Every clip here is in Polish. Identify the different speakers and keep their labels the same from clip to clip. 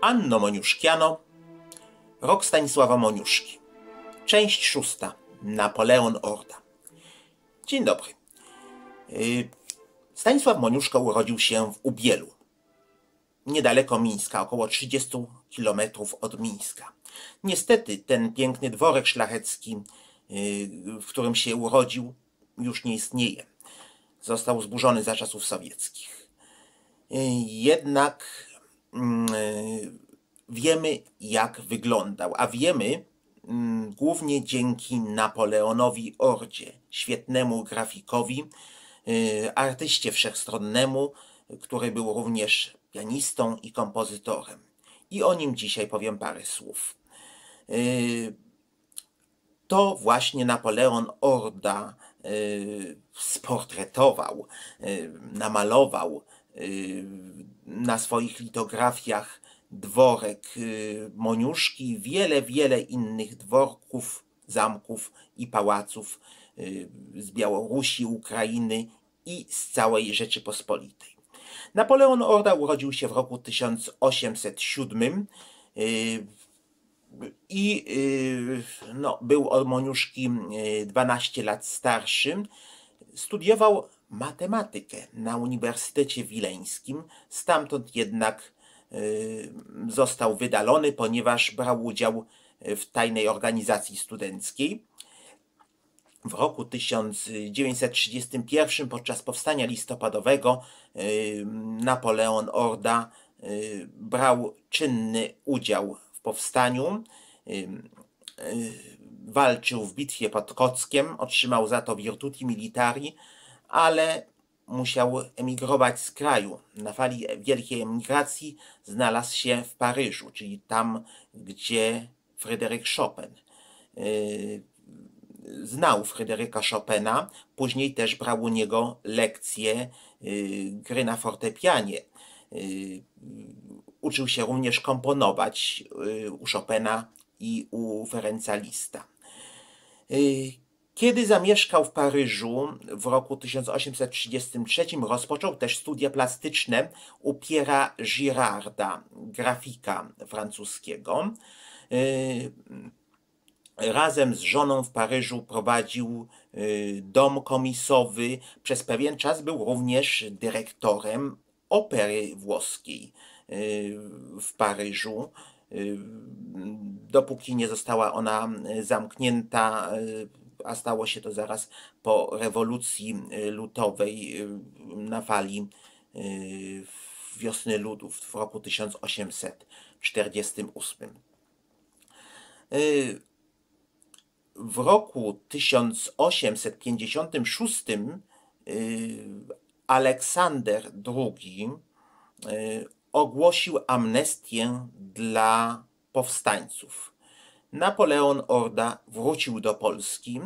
Speaker 1: Anno Moniuszkiano, rok Stanisława Moniuszki. Część szósta. Napoleon Orda. Dzień dobry. Y, Stanisław Moniuszko urodził się w Ubielu, niedaleko Mińska, około 30 km od Mińska. Niestety ten piękny dworek szlachecki, y, w którym się urodził, już nie istnieje. Został zburzony za czasów sowieckich. Y, Jednak wiemy, jak wyglądał, a wiemy mm, głównie dzięki Napoleonowi Ordzie, świetnemu grafikowi, y, artyście wszechstronnemu, który był również pianistą i kompozytorem. I o nim dzisiaj powiem parę słów. Y, To właśnie Napoleon Orda sportretował, namalował na swoich litografiach dworek y, Moniuszki wiele, wiele innych dworków, zamków i pałaców y, z Białorusi, Ukrainy i z całej Rzeczypospolitej. Napoleon Orda urodził się w roku 1807 y, i no, był od Moniuszki y, 12 lat starszy. Studiował matematykę na Uniwersytecie Wileńskim, stamtąd jednak y, został wydalony, ponieważ brał udział w tajnej organizacji studenckiej. W roku 1931 podczas powstania listopadowego y, Napoleon Orda y, brał czynny udział w powstaniu. Walczył w bitwie pod Kockiem, otrzymał za to virtuti militari, ale musiał emigrować z kraju. Na fali wielkiej emigracji znalazł się w Paryżu, czyli tam, gdzie Fryderyk Chopin. Y, Znał Fryderyka Chopina, później też brał u niego lekcje y, gry na fortepianie. Y, Uczył się również komponować u Chopina i u Ferenca Lista. Kiedy zamieszkał w Paryżu w roku 1833, rozpoczął też studia plastyczne u Pierre'a Girarda, grafika francuskiego. Y, Razem z żoną w Paryżu prowadził y, dom komisowy. Przez pewien czas był również dyrektorem opery włoskiej y, w Paryżu. Dopóki nie została ona zamknięta, a stało się to zaraz po rewolucji y, lutowej y, na fali y, wiosny ludów w roku 1848. Y, w roku 1856 y, Aleksander II ogłosił amnestię dla powstańców. Napoleon Orda wrócił do Polski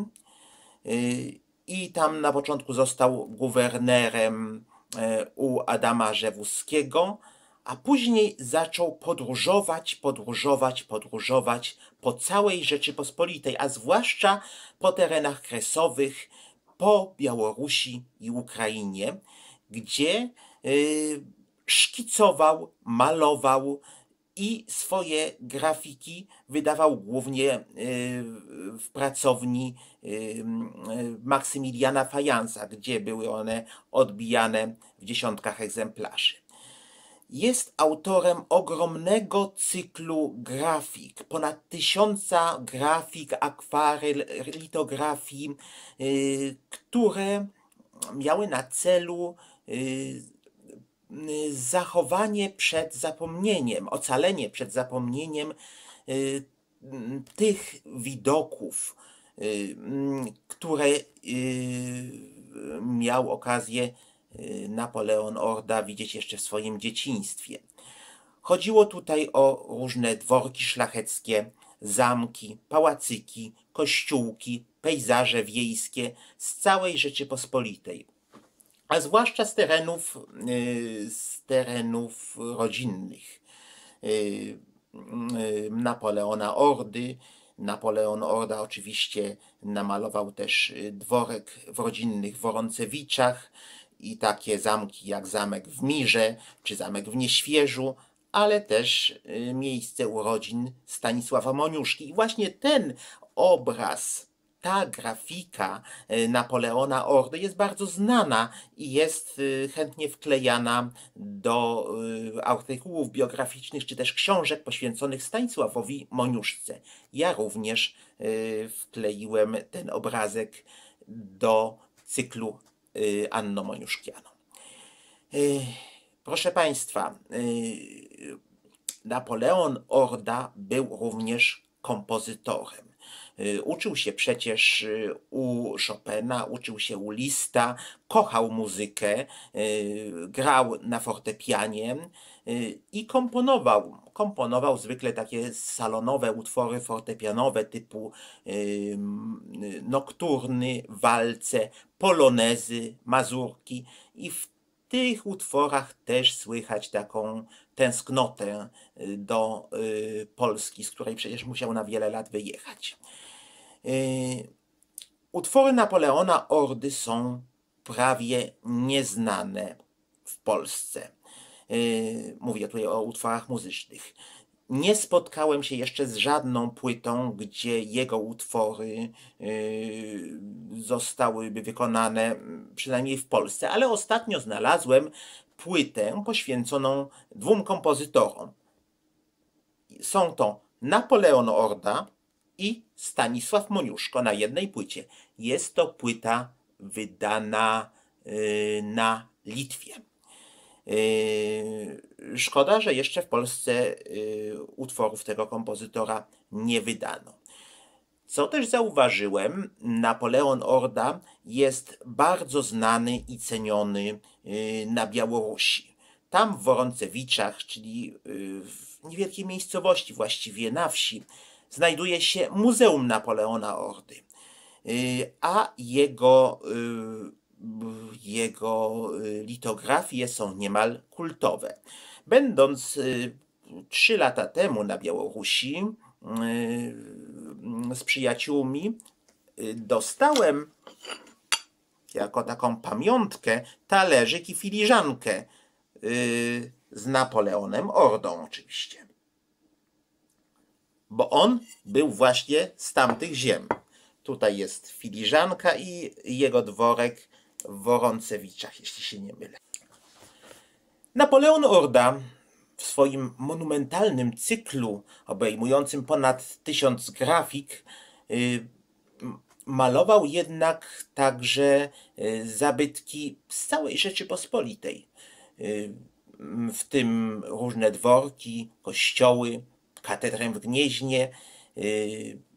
Speaker 1: y, i tam na początku został guwernerem e, u Adama Rzewuskiego, a później zaczął podróżować, podróżować, podróżować po całej Rzeczypospolitej, a zwłaszcza po terenach kresowych, po Białorusi i Ukrainie, gdzie y, szkicował, malował i swoje grafiki wydawał głównie y, w pracowni y, y, Maksymiliana Fajansa, gdzie były one odbijane w dziesiątkach egzemplarzy. Jest autorem ogromnego cyklu grafik, ponad tysiąca grafik, akwarel, litografii, które miały na celu zachowanie przed zapomnieniem, ocalenie przed zapomnieniem y, m, tych widoków, y, m, które y, miał okazję y, Napoleon Orda widzieć jeszcze w swoim dzieciństwie. Chodziło tutaj o różne dworki szlacheckie, zamki, pałacyki, kościółki, pejzaże wiejskie z całej Rzeczypospolitej a zwłaszcza z terenów, y, z terenów rodzinnych y, y, Napoleona Ordy. Napoleon Orda oczywiście namalował też dworek w rodzinnych Woroncewiczach i takie zamki jak zamek w Mirze czy zamek w Nieświeżu, ale też miejsce urodzin Stanisława Moniuszki. I właśnie ten obraz, ta grafika y, Napoleona Ordy jest bardzo znana i jest y, chętnie wklejana do artykułów biograficznych czy też książek poświęconych Stanisławowi Moniuszce. Ja również wkleiłem ten obrazek do cyklu Anno Moniuszkiano. Proszę Państwa, y, Napoleon Orda był również kompozytorem. Y, uczył się przecież y, u Chopina, uczył się u Lista, kochał muzykę, grał na fortepianie i komponował. Komponował zwykle takie salonowe utwory fortepianowe typu nokturny, walce, polonezy, mazurki i w tych utworach też słychać taką tęsknotę y, do y, Polski, z której przecież musiał na wiele lat wyjechać. Y, utwory Napoleona Ordy są prawie nieznane w Polsce. Mówię tutaj o utworach muzycznych. Nie spotkałem się jeszcze z żadną płytą, gdzie jego utwory yy, zostałyby wykonane, przynajmniej w Polsce, ale ostatnio znalazłem płytę poświęconą dwóm kompozytorom. Są to Napoleon Orda i Stanisław Moniuszko na jednej płycie. Jest to płyta wydana yy, na Litwie. Yy, szkoda, że jeszcze w Polsce yy, utworów tego kompozytora nie wydano. Co też zauważyłem, Napoleon Orda jest bardzo znany i ceniony yy, na Białorusi. Tam w Woroncewiczach, czyli w niewielkiej miejscowości, właściwie na wsi, znajduje się Muzeum Napoleona Ordy. A jego jego y, litografie są niemal kultowe. Będąc y, trzy lata temu na Białorusi y, z przyjaciółmi, dostałem jako taką pamiątkę talerzyk i filiżankę z Napoleonem Ordą oczywiście. Bo on był właśnie z tamtych ziem. Tutaj jest filiżanka i jego dworek w Woroncewiczach, jeśli się nie mylę. Napoleon Orda w swoim monumentalnym cyklu obejmującym ponad tysiąc grafik y, malował jednak także y, zabytki z całej Rzeczypospolitej, y, w tym różne dworki, kościoły, katedrę w Gnieźnie,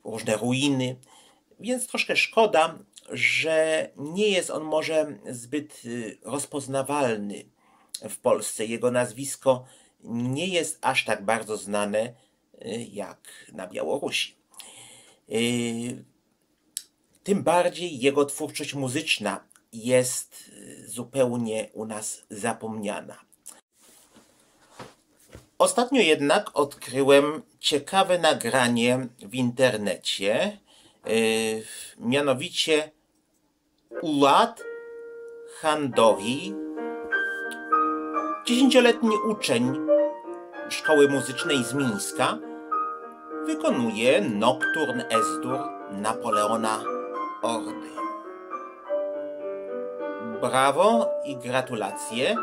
Speaker 1: różne ruiny, więc troszkę szkoda, że nie jest on może zbyt y, rozpoznawalny w Polsce. Jego nazwisko nie jest aż tak bardzo znane y, jak na Białorusi. Y, tym bardziej jego twórczość muzyczna jest zupełnie u nas zapomniana. Ostatnio jednak odkryłem ciekawe nagranie w internecie, mianowicie Uład Handohi, dziesięcioletni uczeń szkoły muzycznej z Mińska, wykonuje Nocturn Esdur Napoleona Ordy. Brawo i gratulacje.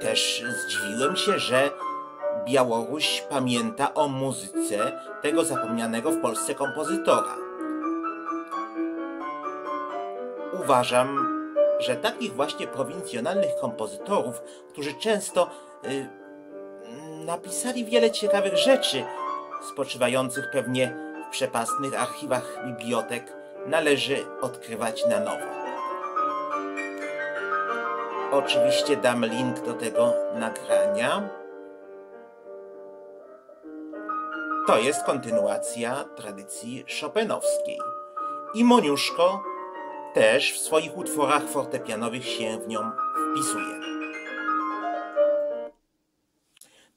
Speaker 1: Też zdziwiłem się, że Białoruś pamięta o muzyce tego zapomnianego w Polsce kompozytora uważam, że takich właśnie prowincjonalnych kompozytorów, którzy często y, napisali wiele ciekawych rzeczy, spoczywających pewnie w przepastnych archiwach bibliotek, należy odkrywać na nowo. Oczywiście dam link do tego nagrania. To jest kontynuacja tradycji szopenowskiej. I Moniuszko też w swoich utworach fortepianowych się w nią wpisuje.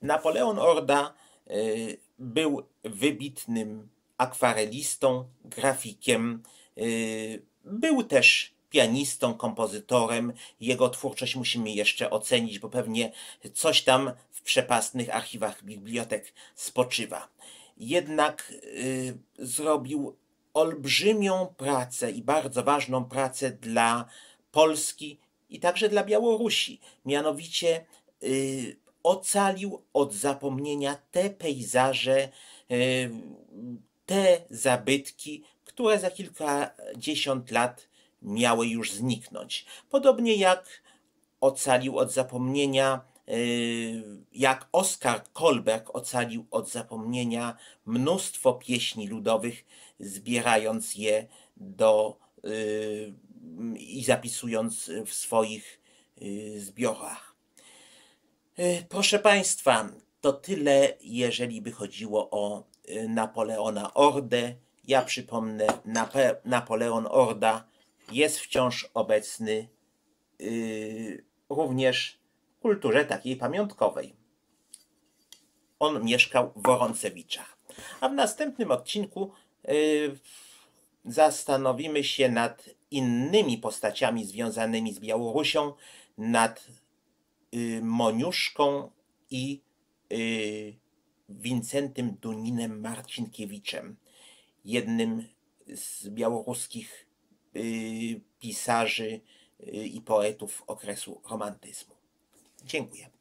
Speaker 1: Napoleon Orda y, był wybitnym akwarelistą, grafikiem. Y, był też pianistą, kompozytorem. Jego twórczość musimy jeszcze ocenić, bo pewnie coś tam w przepastnych archiwach bibliotek spoczywa. Jednak y, zrobił olbrzymią pracę i bardzo ważną pracę dla Polski i także dla Białorusi. Mianowicie y, ocalił od zapomnienia te pejzaże, y, te zabytki, które za kilkadziesiąt lat miały już zniknąć. Podobnie jak ocalił od zapomnienia, jak Oskar Kolberg ocalił od zapomnienia mnóstwo pieśni ludowych, zbierając je do y, i zapisując w swoich y, zbiorach. Proszę Państwa, to tyle, jeżeli by chodziło o Napoleona Ordę. Ja przypomnę, Napoleon Orda jest wciąż obecny yy, również kulturze takiej pamiątkowej. On mieszkał w Woroncewiczach. A w następnym odcinku yy, zastanowimy się nad innymi postaciami związanymi z Białorusią, nad yy, Moniuszką i yy, Wincentym Duninem Marcinkiewiczem, jednym z białoruskich pisarzy i poetów okresu romantyzmu. Dziękuję.